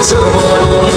to the world.